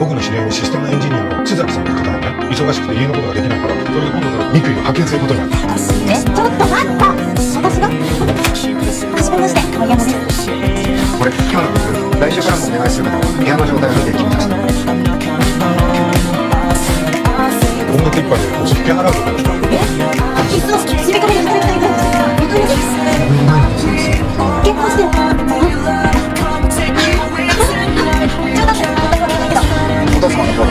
僕の知り合いのシステムエンジニアの津崎さんって方がね忙しく。て家のことができないからそれで今度から三井を派遣することになったえちょっと待った私がはじめまして青山ですこれ今日の僕来週からもお願いする方は部屋の状態を見て決めました音楽一杯でこう引き払うことにしたお父様の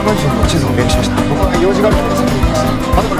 今うちの地図を目にしました。僕は用事があるので先に行きます。後から